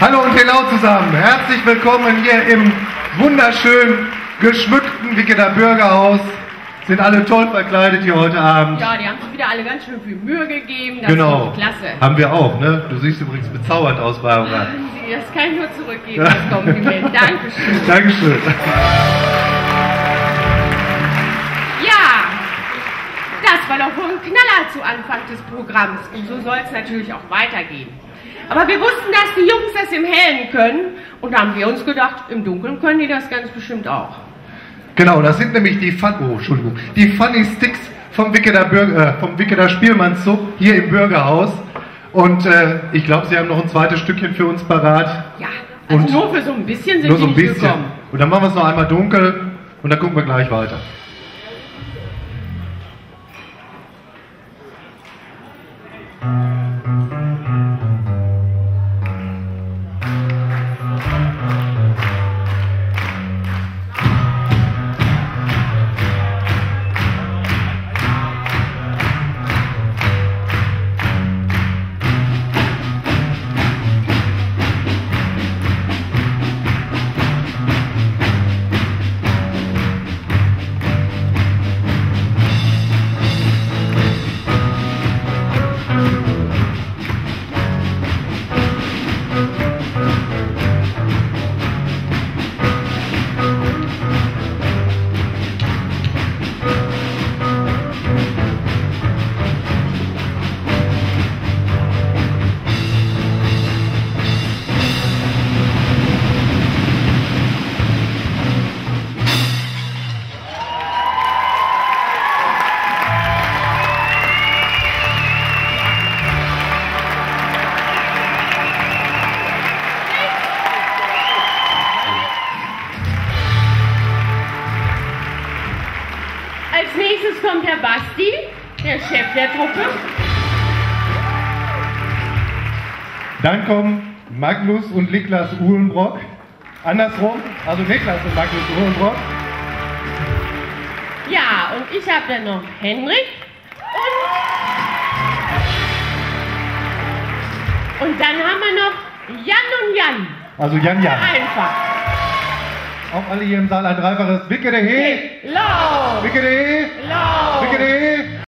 Hallo und hello zusammen. Herzlich willkommen hier im wunderschön geschmückten Wickener Bürgerhaus. Sind alle toll verkleidet hier heute Abend. Ja, die haben sich wieder alle ganz schön viel Mühe gegeben. Das genau. ist klasse. Haben wir auch, ne? Du siehst übrigens bezaubert aus, Barbara. Das kann ich nur zurückgeben, das Kompliment. Dankeschön. Dankeschön. Ja, das war doch wohl ein Knaller zu Anfang des Programms. Und so soll es natürlich auch weitergehen. Aber wir wussten, dass die Jungs das im Hellen können. Und da haben wir uns gedacht, im Dunkeln können die das ganz bestimmt auch. Genau, das sind nämlich die Fun oh, Entschuldigung, die Funny Sticks vom Wickener, Bürger, äh, vom Wickener Spielmannszug hier im Bürgerhaus. Und äh, ich glaube, Sie haben noch ein zweites Stückchen für uns parat. Ja, also Und nur für so ein bisschen sind Nur die so ein bisschen. gekommen. Und dann machen wir es noch einmal dunkel und dann gucken wir gleich weiter. Chef der Truppe. Dann kommen Magnus und Niklas Uhlenbrock. Andersrum, also Niklas und Magnus Uhlenbrock. Ja, und ich habe dann noch Henrik und, und dann haben wir noch Jan und Jan. Also Jan Jan. Einfach. Auch alle hier im Saal ein dreifaches Wickede he, Lau, Wickede he, lau. Wickede he.